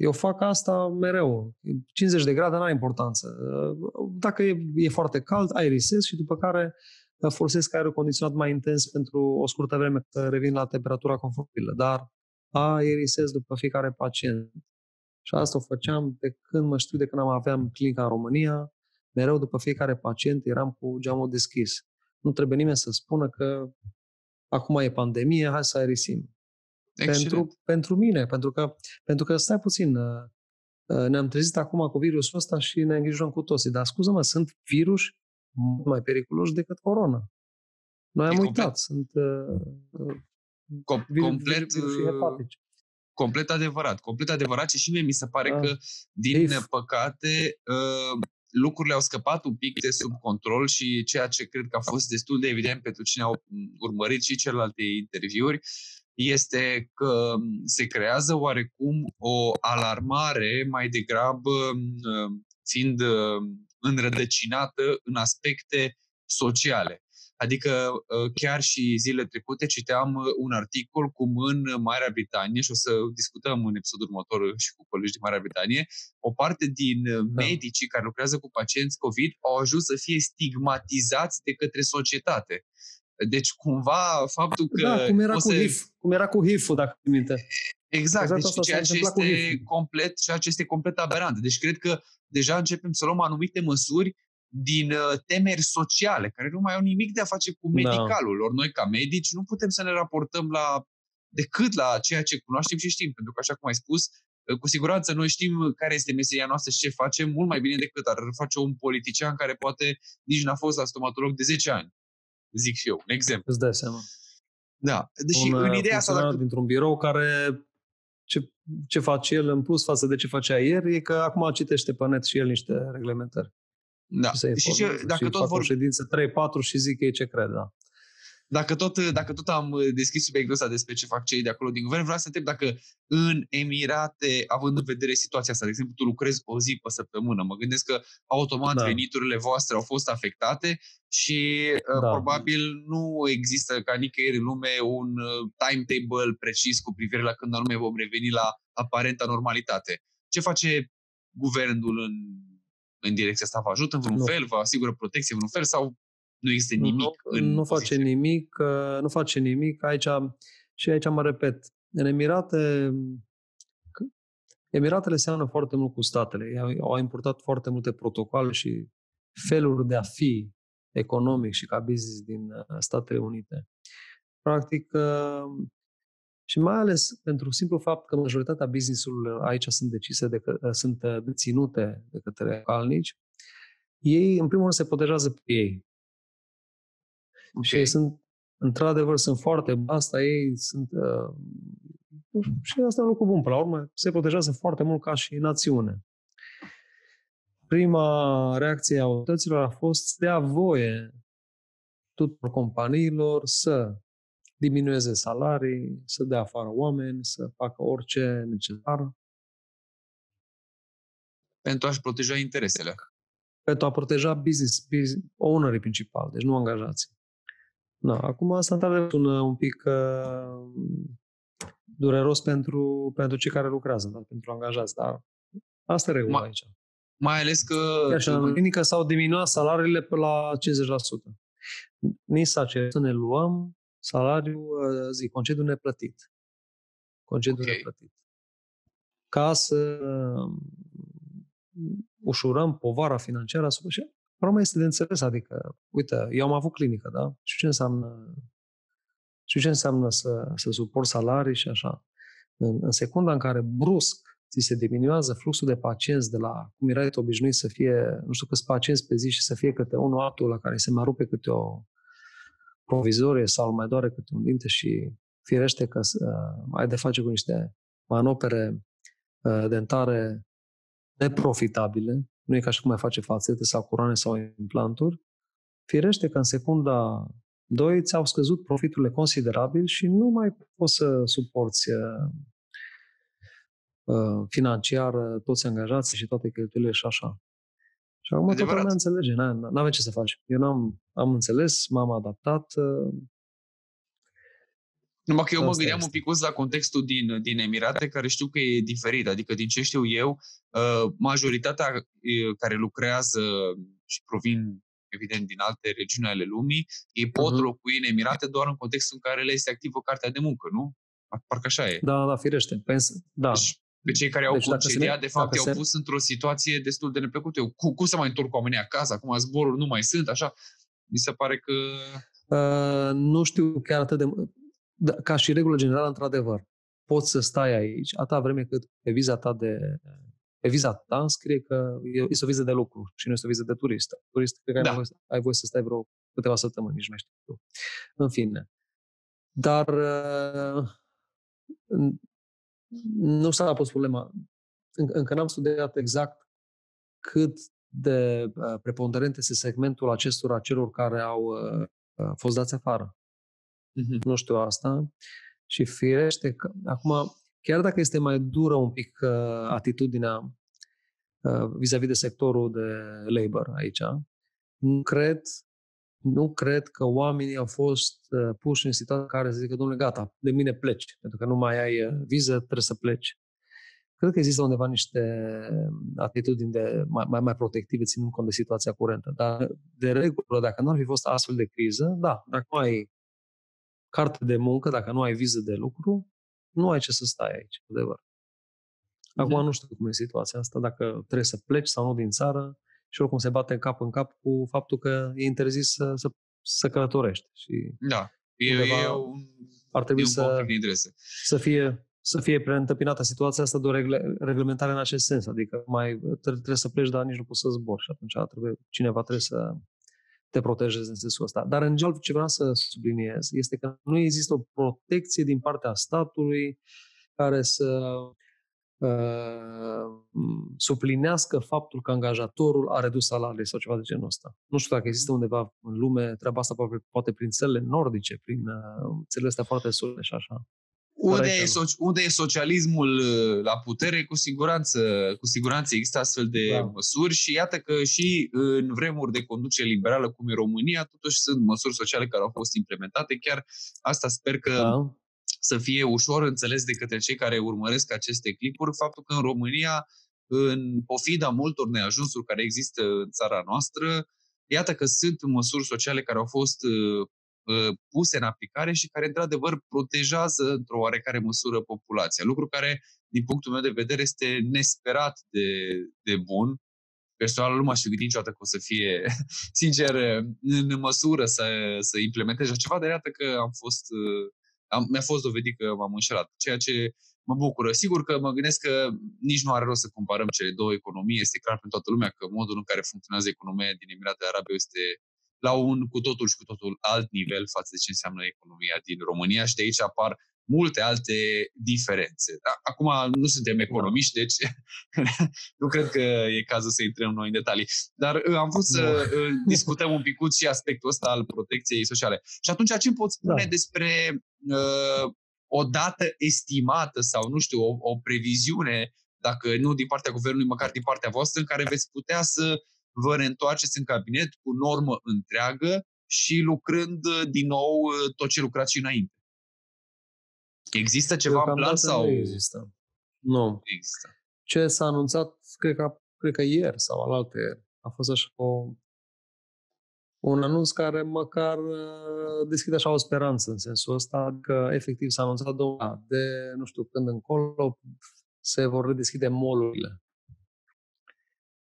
Eu fac asta mereu. 50 de grade n-are importanță. Dacă e, e foarte cald, aerisez și după care folosesc aerul condiționat mai intens pentru o scurtă vreme că revin la temperatura confortabilă. Dar aerisez după fiecare pacient. Și asta o făceam de când mă știu, de când am aveam clinica în România, mereu după fiecare pacient eram cu geamul deschis. Nu trebuie nimeni să spună că acum e pandemie, hai să aerisim pentru, pentru mine, pentru că, pentru că stai puțin, uh, uh, ne-am trezit acum cu virusul ăsta și ne îngrijorăm cu toții, dar scuză-mă, sunt virus mai periculoși decât corona. Noi am e uitat, complet, sunt uh, com, vir, complet, virusii hepatici. Complet adevărat, complet adevărat și și mie mi se pare da. că, din If. păcate, lucrurile au scăpat un pic de sub control și ceea ce cred că a fost destul de evident pentru cine au urmărit și celelalte interviuri, este că se creează oarecum o alarmare mai degrabă fiind înrădăcinată în aspecte sociale. Adică chiar și zile trecute citeam un articol cum în Marea Britanie, și o să discutăm în episodul următor și cu colegi din Marea Britanie, o parte din da. medicii care lucrează cu pacienți COVID au ajuns să fie stigmatizați de către societate. Deci, cumva, faptul că... Da, cum era, cu, să... HIV, cum era cu HIV-ul, dacă minte. Exact, exact deci ceea ce, este complet, ceea ce este complet aberant. Deci cred că deja începem să luăm anumite măsuri din uh, temeri sociale, care nu mai au nimic de a face cu da. medicalul. Da. Ori noi, ca medici, nu putem să ne raportăm la decât la ceea ce cunoaștem și știm. Pentru că, așa cum ai spus, uh, cu siguranță noi știm care este meseria noastră și ce facem mult mai bine decât ar face un politician care poate nici n-a fost la stomatolog de 10 ani zic și eu, un exemplu. Îți dai seama. Da, deși un în ideea asta... Dacă... dintr-un birou care ce, ce face el în plus față de ce facea ieri e că acum citește pe net și el niște reglementări. Da. Și, și, și dacă și tot vor... o ședință 3-4 și zic ei ce cred, da. Dacă tot, dacă tot am deschis subiectul ăsta despre ce fac cei de acolo din guvern, vreau să întreb dacă în Emirate, având în vedere situația asta, de exemplu, tu lucrezi o zi pe săptămână, mă gândesc că automat da. veniturile voastre au fost afectate și uh, da. probabil nu există ca nicăieri în lume un uh, timetable precis cu privire la când anume vom reveni la aparenta normalitate. Ce face guvernul în, în direcția asta? Vă ajută în vreun Nu. fel? Vă asigură protecție în vreun fel? Sau nu există nimic nu, în nu face poziție? nimic, uh, nu face nimic. Aici, și aici mă repet, în Emirate, c- Emiratele seamănă foarte mult cu statele. Ei Au, au importat foarte multe protocoale și feluri de a fi economic și ca business din uh, Statele Unite. Practic, uh, și mai ales pentru simplu fapt că majoritatea business-urilor aici sunt decise, de că, sunt uh, deținute de către localnici, ei, în primul rând, se protejează pe ei. Ok. Și ei sunt, într-adevăr, sunt foarte, asta ei sunt, uh, și asta e un lucru bun, până la urmă, se protejează foarte mult ca și națiune. Prima reacție a autorităților a fost să dea voie tuturor companiilor să diminueze salarii, să dea afară oameni, să facă orice necesar Pentru a-și proteja interesele. pentru a proteja business, business ownerii principal, deci nu angajații. Da, acum asta într-adevăr sună un pic uh, dureros pentru, pentru cei care lucrează, dar pentru angajați, dar asta e regula Ma- aici. Mai ales că... Chiar și în clinică s-au diminuat salariile pe la 50%. Ni s-a cerut să ne luăm salariul, uh, zic, concediu neplătit. Concediu Ok. neplătit. Ca să uh, ușurăm povara financiară asupra și problema este de înțeles, adică, uite, eu am avut clinică, da? Și ce înseamnă și ce înseamnă să, să suport salarii și așa. În, în secunda în care brusc ți se diminuează fluxul de pacienți de la cum erai tu obișnuit să fie, nu știu câți pacienți pe zi și să fie câte unul altul la care se mai rupe câte o provizorie sau îl mai doare câte un dinte și firește că uh, ai de face cu niște manopere uh, dentare neprofitabile, nu e ca și cum mai face fațete sau coroane sau implanturi, firește că în secunda 2 ți-au scăzut profiturile considerabil și nu mai poți să suporți uh, uh, financiar uh, toți angajații și toate cheltuielile și așa. Și acum toată Adevărat. lumea înțelege, nu avem ce să facem. Eu n-am, am înțeles, m-am adaptat, uh, Numai că eu mă Asta gândeam este. un pic la contextul din, din Emirate, care știu că e diferit. Adică, din ce știu eu, uh, majoritatea uh, care lucrează și provin, evident, din alte regiuni ale lumii, ei pot Mhm. locui în Emirate doar în contextul în care le este activă cartea de muncă, nu? Parcă așa e. da, da, firește. Pens- da. Deci, pe cei care au Deci dacă se concediat, ne- de fapt, dacă i-au se- pus într-o situație destul de neplăcută. Eu, cu, cum să mai întorc oamenii acasă? Acum zboruri nu mai sunt, așa. Mi se pare că... Uh, nu știu chiar atât de... Da, ca și regulă generală, într-adevăr, poți să stai aici atâta vreme cât pe viza ta de pe viza ta scrie că e- este o viză de lucru și nu este o viză de turist. Turist, cred că ai, Da. voie, să- ai voie să stai vreo câteva săptămâni, nici nu mai știu. În fine. Dar uh, n- nu s-a pus problema. Încă, încă n-am studiat exact cât de uh, preponderent este segmentul acestora celor care au uh, uh, fost dați afară nu știu asta. Și firește că, acum, chiar dacă este mai dură un pic uh, atitudinea uh, vis-a-vis de sectorul de labor aici, nu cred, nu cred că oamenii au fost uh, puși în situația în care să zică, domnule, gata, de mine pleci, pentru că nu mai ai uh, viză, trebuie să pleci. Cred că există undeva niște atitudini de, mai, mai, mai protective, ținând cont de situația curentă. Dar, de regulă, dacă nu ar fi fost astfel de criză, da, dacă nu ai carte de muncă, dacă nu ai viză de lucru, nu ai ce să stai aici, adevăr. Acum Mhm. nu știu cum e situația asta, dacă trebuie să pleci sau nu din țară și oricum se bate cap în cap cu faptul că e interzis să, să, să călătorești și Da. E, Undeva e un, ar trebui e un să, conflict de interese. să fie să fie preîntâmpinată situația asta de o regle, reglementare în acest sens. Adică mai tre- trebuie să pleci, dar nici nu poți să zbori și atunci trebuie, cineva trebuie să te protejeze în sensul ăsta. Dar în general ce vreau să subliniez este că nu există o protecție din partea statului care să uh, suplinească faptul că angajatorul a redus salariile sau ceva de genul ăsta. Nu știu dacă există undeva în lume treaba asta, poate, poate prin țările nordice, prin uh, țările astea foarte sus și așa. Unde aici e, nu. so- unde e socialismul uh, la putere, cu siguranță, cu siguranță există astfel de Da. măsuri și iată că și în vremuri de conducere liberală, cum e România, totuși sunt măsuri sociale care au fost implementate. Chiar asta sper că Da? Să fie ușor înțeles de către cei care urmăresc aceste clipuri, faptul că în România în pofida multor neajunsuri care există în țara noastră, iată că sunt măsuri sociale care au fost uh, uh, puse în aplicare și care, într-adevăr, protejează într-o oarecare măsură populația. Lucru care, din punctul meu de vedere, este nesperat de, de bun. Personal nu m-aș fi gândit niciodată că o să fie, sincer, în măsură să, să implementeze ceva, dar iată că am fost, uh, am, mi-a fost dovedit că m-am înșelat. Ceea ce mă bucură. Sigur că mă gândesc că nici nu are rost să comparăm cele două economii. Este clar pentru toată lumea că modul în care funcționează economia din Emiratele Arabe este la un cu totul și cu totul alt nivel față de ce înseamnă economia din România și de aici apar multe alte diferențe. Acum nu suntem economiști, deci nu cred că e cazul să intrăm noi în detalii. Dar uh, am vrut să uh, discutăm un pic și aspectul ăsta al protecției sociale. Și atunci ce poți spune da. despre uh, o dată estimată sau, nu știu, o, o previziune, dacă nu din partea guvernului, măcar din partea voastră, în care veți putea să vă reîntoarceți în cabinet cu normă întreagă și lucrând uh, din nou uh, tot ce lucrați și înainte. Există ceva în plan sau... Nu există. Nu. Există. Ce s-a anunțat, cred că, cred că ieri sau alaltă ieri, a fost așa o un anunț care măcar uh, deschide așa o speranță în sensul ăsta că efectiv s-a anunțat de nu știu când încolo se vor redeschide molurile.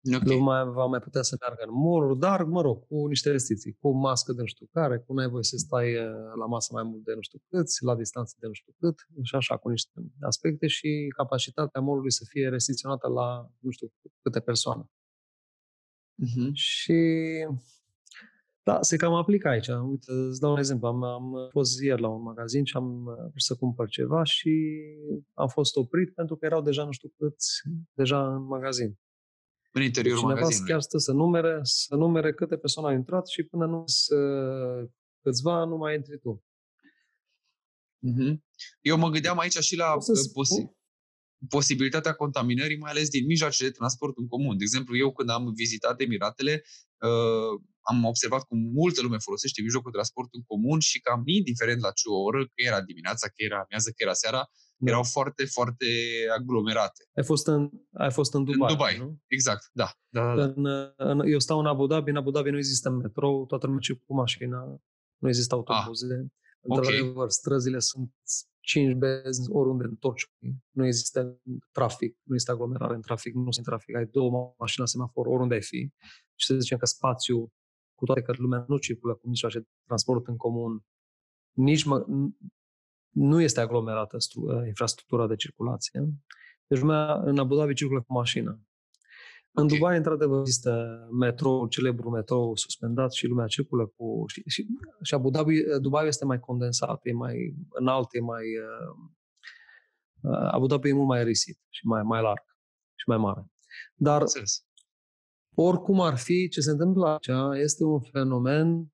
Okay. Lumea va mai putea să meargă în mall dar, mă rog, cu niște restricții, cu mască de nu știu care, cu n-ai voie să stai uh, la masă mai mult de nu știu câți, la distanță de nu știu cât, și așa, cu niște aspecte și capacitatea mallului să fie restricționată la nu știu câte persoane. Uh-huh. Și da, se cam aplică aici. Uite, îți dau un exemplu. Am, am fost ieri la un magazin și am vrut să cumpăr ceva și am fost oprit pentru că erau deja nu știu câți, deja în magazin. În interiorul Cineva magazinului. chiar stă să numere, să numere câte persoane au intrat și până nu să câțiva, nu mai intri tu. Mm-hmm. Eu mă gândeam aici și la posi- posibilitatea contaminării, mai ales din mijloace de transport în comun. De exemplu, eu când am vizitat Emiratele, uh, am observat cum multă lume folosește mijlocul de transport în comun și cam indiferent la ce oră, că era dimineața, că era amiază, că era seara, da. Erau foarte, foarte aglomerate. Ai fost în, ai fost în Dubai, În Dubai, nu? exact, da. da, da. În, în, eu stau în Abu Dhabi, în Abu Dhabi nu există metro, toată lumea cu mașina, nu există autobuze. Ah. Într-adevăr, okay. străzile sunt 5 benzi oriunde întorci. Nu există trafic, nu există aglomerare în trafic, nu sunt trafic. Ai două mașini la semafor oriunde ai fi. Și să zicem că spațiu cu toate că lumea nu circulă cu mijloace de transport în comun, nici mă, nu este aglomerată stru, infrastructura de circulație. Deci lumea în Abu Dhabi circulă cu mașină. În okay. Dubai, într-adevăr, există metrou, celebru metrou suspendat și lumea circulă cu... Și, și, și Abu Dhabi, Dubai este mai condensat, e mai înalt, e mai... Uh, Abu Dhabi e mult mai risit și mai, mai larg și mai mare. Dar oricum ar fi, ce se întâmplă aici este un fenomen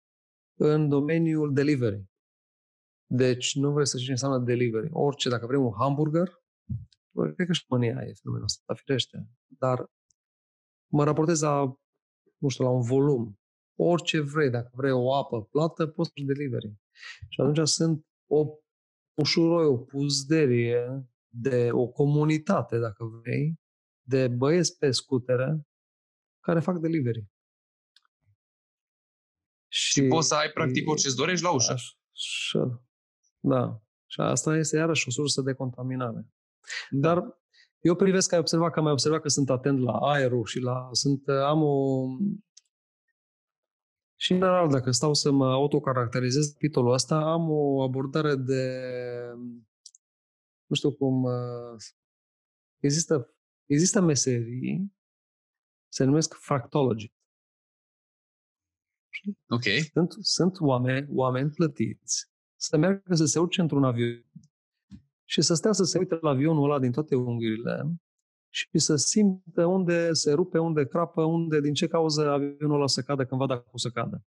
în domeniul delivery. Deci nu vreți să știți ce înseamnă delivery. Orice, dacă vrei un hamburger, bă, cred că și România e fenomenul ăsta, firește. Dar mă raportez la, nu știu, la un volum. Orice vrei, dacă vrei o apă plată, poți să delivery. Și atunci sunt o ușuroi, o puzderie de o comunitate, dacă vrei, de băieți pe scutere care fac delivery. Și, și poți să ai practic orice îți dorești la ușă. Așa, da. Și asta este iarăși o sursă de contaminare. Da. Dar eu privesc că ai observat, că am mai observat că sunt atent la aerul și la... Sunt, am o... Și în general, dacă stau să mă autocaracterizez capitolul ăsta, am o abordare de... Nu știu cum... Există, există meserii se numesc fractology. Ok. Sunt, sunt oameni, oameni plătiți să meargă să se urce într-un avion și să stea să se uite la avionul ăla din toate unghiurile și să simtă unde se rupe, unde crapă, unde, din ce cauză avionul ăla să cadă când va da cu să cadă.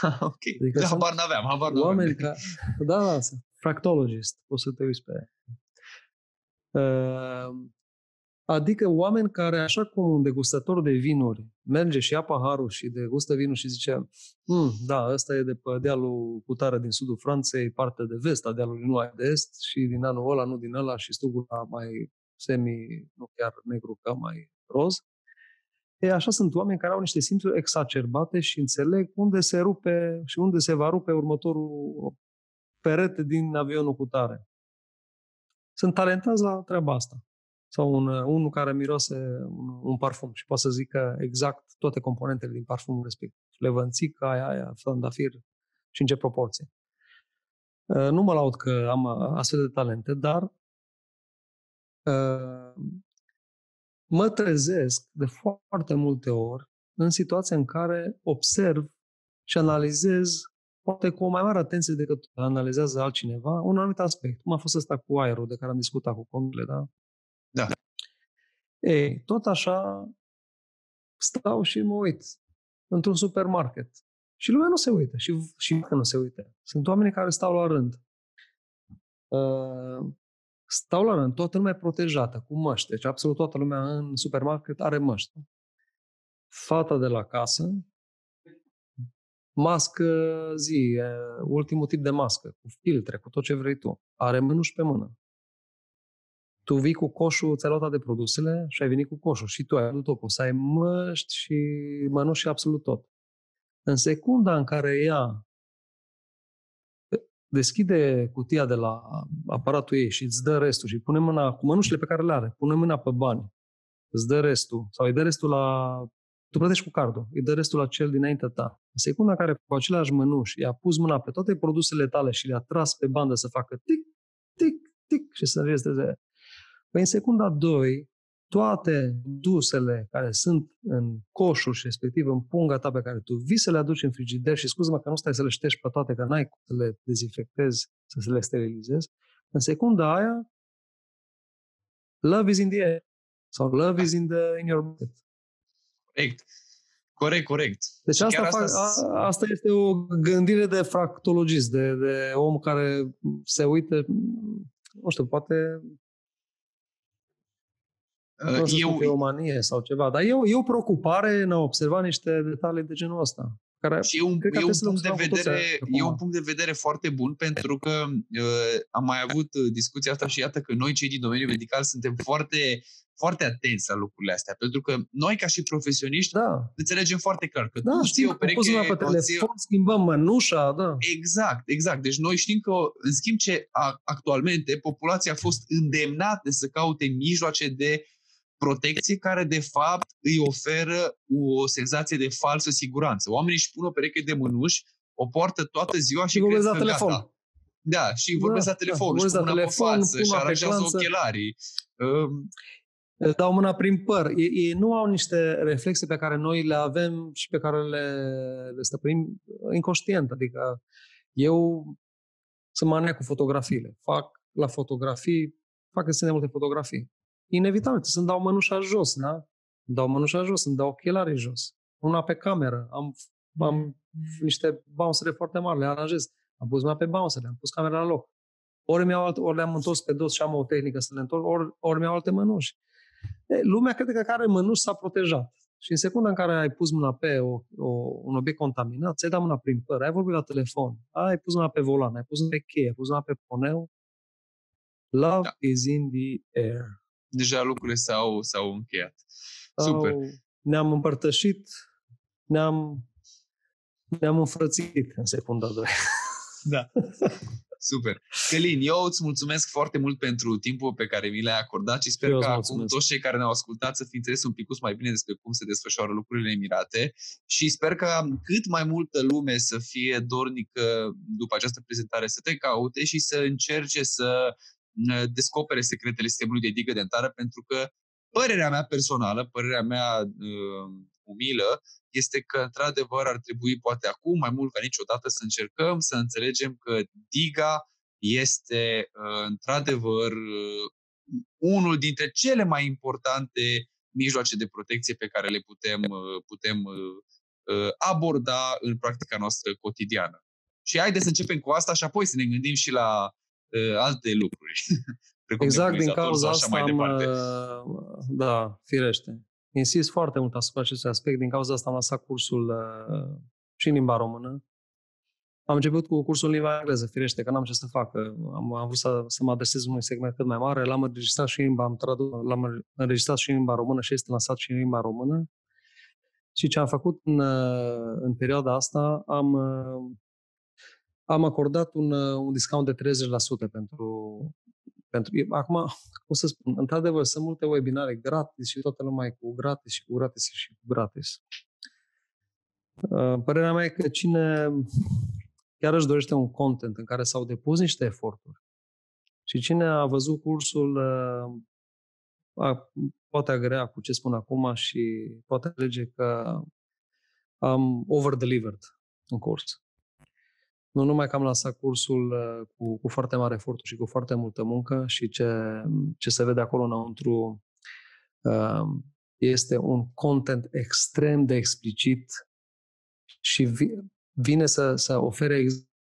ok. Adică da, habar n-aveam, habar n-aveam. Oameni ca, da, da, fractologist, o să te uiți pe uh, Adică oameni care, așa cum un degustător de vinuri merge și ia paharul și degustă vinul și zice hm, da, ăsta e de pe dealul cutare din sudul Franței, partea de vest a dealului, nu ai de est și din anul ăla, nu din ăla și stugul mai semi, nu chiar negru, ca mai roz. E, așa sunt oameni care au niște simțuri exacerbate și înțeleg unde se rupe și unde se va rupe următorul perete din avionul cu tare. Sunt talentați la treaba asta. Sau un, unul care miroase un, un parfum și poate să zică exact toate componentele din parfumul respectiv. Levănțică, aia, aia, fandafir și în ce proporție. Uh, nu mă laud că am astfel de talente, dar uh, mă trezesc de foarte multe ori în situația în care observ și analizez, poate cu o mai mare atenție decât analizează altcineva, un anumit aspect. Cum a fost ăsta cu aerul de care am discutat cu condurile, da? Da. Ei, tot așa stau și mă uit într-un supermarket. Și lumea nu se uită. Și, și că nu se uită. Sunt oameni care stau la rând. Uh, stau la rând, toată lumea e protejată, cu măști. Deci absolut toată lumea în supermarket are măști. Fata de la casă, mască zi, ultimul tip de mască, cu filtre, cu tot ce vrei tu. Are mânuși pe mână. Tu vii cu coșul, ți-ai luat de produsele și ai venit cu coșul. Și tu ai avut tot. O să ai măști și mănuși și absolut tot. În secunda în care ea deschide cutia de la aparatul ei și îți dă restul și pune mâna cu mănușile pe care le are, pune mâna pe bani, îți dă restul sau îi dă restul la... Tu plătești cu cardul, îi dă restul la cel dinaintea ta. În secunda în care cu aceleași mănuși i-a pus mâna pe toate produsele tale și le-a tras pe bandă să facă tic, tic, tic și să înregistreze. Păi în secunda 2, toate dusele care sunt în coșul și respectiv în punga ta pe care tu vii să le aduci în frigider și scuză-mă că nu stai să le ștești pe toate, că n-ai cum să le dezinfectezi, să le sterilizezi, în secunda aia, love is in the air. Sau love is in, the, in your bucket. Corect. Corect, corect. Deci asta, asta... Fac, a, asta este o gândire de fractologist, de, de om care se uită, nu știu, poate nu să eu... o manie sau ceva, dar e o, e o preocupare în a observa niște detalii de genul ăsta. Care și e un, e, un punct de vedere, e un punct de vedere foarte bun pentru că uh, am mai avut uh, discuția asta și iată că noi cei din domeniul medical suntem foarte foarte atenți la lucrurile astea, pentru că noi ca și profesioniști da. înțelegem foarte clar că da, tu știi o pereche... Da, pe telefon, schimbăm mănușa, da. Exact, exact. Deci noi știm că, în schimb ce actualmente, populația a fost îndemnată să caute mijloace de protecție care de fapt îi oferă o senzație de falsă siguranță. Oamenii își pun o pereche de mânuși, o poartă toată ziua și, și cred la telefon. Gata. Da, și vorbesc da, la telefon, da, și la telefon, față, și aranjează ochelarii. Um, dau mâna prin păr. Ei, ei nu au niște reflexe pe care noi le avem și pe care le, le stăpânim inconștient. Adică eu sunt mania cu fotografiile. Fac la fotografii, fac extrem de multe fotografii inevitabil, să-mi dau mănușa jos, da? Îmi dau mănușa jos, îmi dau ochelarii jos. Una pe cameră, am, am niște bouncere foarte mari, le aranjez. Am pus mâna pe bouncere, am pus camera la loc. Ori, mi-au alt, ori le-am întors pe dos și am o tehnică să le întorc, ori, ori mi-au alte mănuși. E, lumea crede că care mănuși s-a protejat. Și în secunda în care ai pus mâna pe o, o, un obiect contaminat, ți-ai dat mâna prin păr, ai vorbit la telefon, ai pus mâna pe volan, ai pus mâna pe cheie, ai pus mâna pe poneu, love da. is in the air deja lucrurile s-au, s-au încheiat. Super. Ne-am împărtășit, ne-am, ne-am înfrățit în secunda 2. Da. Super. Călin, eu îți mulțumesc foarte mult pentru timpul pe care mi l-ai acordat și sper că acum toți cei care ne-au ascultat să fi înțeles un pic mai bine despre cum se desfășoară lucrurile în Emirate și sper că cât mai multă lume să fie dornică după această prezentare să te caute și să încerce să descopere secretele sistemului de digă dentară, pentru că părerea mea personală, părerea mea uh, umilă, este că, într-adevăr, ar trebui, poate acum, mai mult ca niciodată, să încercăm să înțelegem că diga este, uh, într-adevăr, uh, unul dintre cele mai importante mijloace de protecție pe care le putem, uh, putem uh, uh, aborda în practica noastră cotidiană. Și haideți să începem cu asta și apoi să ne gândim și la uh, alte lucruri. exact din cauza asta mai am, uh, da, firește. Insist foarte mult asupra acestui aspect, din cauza asta am lăsat cursul uh, și în limba română. Am început cu cursul în limba engleză, firește, că n-am ce să fac. Am, am vrut să, să mă adresez unui segment cât mai mare, l-am înregistrat și în limba, am tradus, l-am înregistrat și în limba română și este lansat și în limba română. Și ce am făcut în, în perioada asta, am, am acordat un, un discount de 30% pentru, pentru... Acum, cum să spun, într-adevăr, sunt multe webinare gratis și toată lumea e cu gratis și cu gratis și cu gratis. Părerea mea e că cine chiar își dorește un content în care s-au depus niște eforturi și cine a văzut cursul a, poate agrea cu ce spun acum și poate alege că am over-delivered în curs. Nu numai că am lansat cursul cu, cu foarte mare efort și cu foarte multă muncă și ce, ce se vede acolo înăuntru este un content extrem de explicit și vine să, să ofere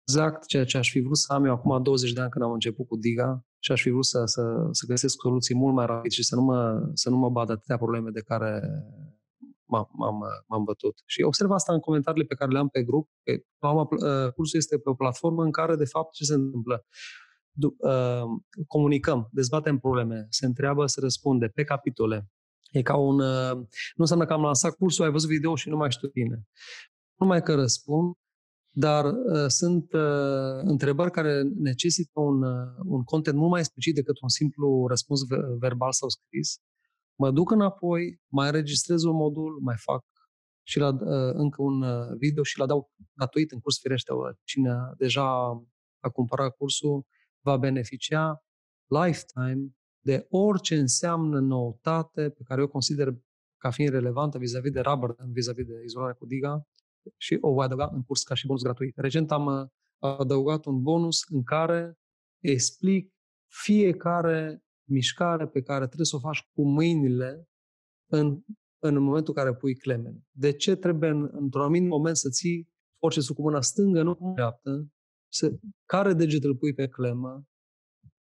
exact ceea ce aș fi vrut să am eu acum 20 de ani când am început cu Diga și aș fi vrut să, să, să găsesc soluții mult mai rapid și să nu mă, să nu mă bad atâtea probleme de care m-am, m-am, m-am bătut. Și observ asta în comentariile pe care le am pe grup. Că, cursul este pe o platformă în care, de fapt, ce se întâmplă? Uh, comunicăm, dezbatem probleme, se întreabă, se răspunde pe capitole. E ca un... Uh, nu înseamnă că am lansat cursul, ai văzut video și nu mai știu tine nu numai că răspund, dar uh, sunt uh, întrebări care necesită un, uh, un content mult mai explicit decât un simplu răspuns verbal sau scris. Mă duc înapoi, mai înregistrez un modul, mai fac și la uh, încă un uh, video și la dau gratuit în curs firește. Cine deja a cumpărat cursul va beneficia lifetime de orice înseamnă noutate pe care eu consider ca fiind relevantă vis-a-vis de rubber, vis-a-vis de izolarea cu diga, și o voi adăuga în curs ca și bonus gratuit. Recent am uh, adăugat un bonus în care explic fiecare mișcare pe care trebuie să o faci cu mâinile în, în momentul în care pui clemene. De ce trebuie în, într-un anumit moment să ții forcesul cu mâna stângă, nu cu dreaptă, să, care deget îl pui pe clemă,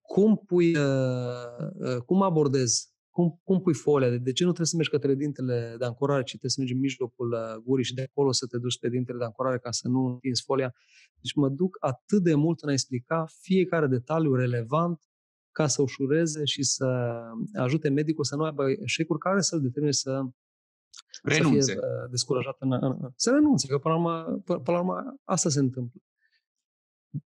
cum pui, uh, uh, cum abordezi cum, cum pui folia? De ce nu trebuie să mergi către dintele de ancorare, ci trebuie să mergi în mijlocul uh, gurii și de acolo să te duci pe dintele de ancorare ca să nu întinzi folia? Deci mă duc atât de mult în a explica fiecare detaliu relevant ca să ușureze și să ajute medicul să nu aibă eșecuri care să-l determine să, renunțe. să fie uh, descurajat. În, în, să renunțe, că până la urmă, până la urmă asta se întâmplă.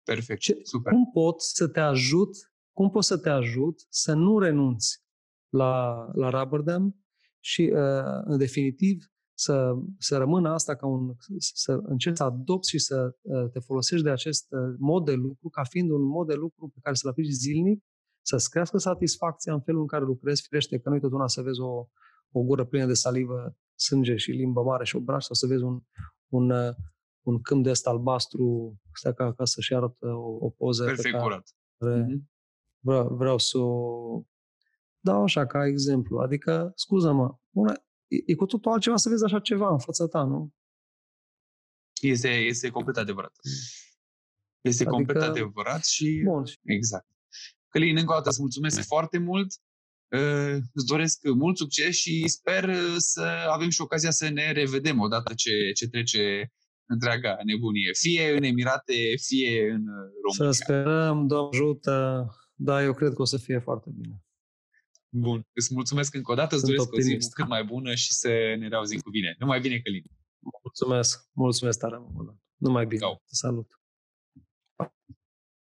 Perfect, Ce, super. Cum pot să te ajut, cum pot să te ajut să nu renunți la, la Rotterdam și, uh, în definitiv, să, să rămână asta ca un, să încerci să adopți și să uh, te folosești de acest uh, mod de lucru ca fiind un mod de lucru pe care să-l aplici zilnic, să-ți crească satisfacția în felul în care lucrezi, firește că nu-i totdeauna să vezi o, o gură plină de salivă, sânge și limbă mare și obraj, sau să vezi un, un, un câmp de ăsta albastru, stai ca, ca să-și arătă o, o poză Perfect pe care curat. Mm-hmm. Vreau, vreau să o dau așa ca exemplu. Adică, scuză-mă, una, e, e cu totul altceva să vezi așa ceva în fața ta, nu? Este, este complet adevărat. Este adică... complet adevărat și... Bun. Exact. Călin, încă o dată îți mulțumesc foarte mult. Îți doresc mult succes și sper să avem și ocazia să ne revedem odată ce, ce trece întreaga nebunie. Fie în Emirate, fie în România. Să sperăm, Doamne ajută. Da, eu cred că o să fie foarte bine. Bun. Îți mulțumesc încă o dată, îți doresc optimist. o zi cât mai bună și să ne reauzim cu bine. Numai bine, Călin. Mulțumesc. Mulțumesc tare mult. Numai bine. Ciao. Salut.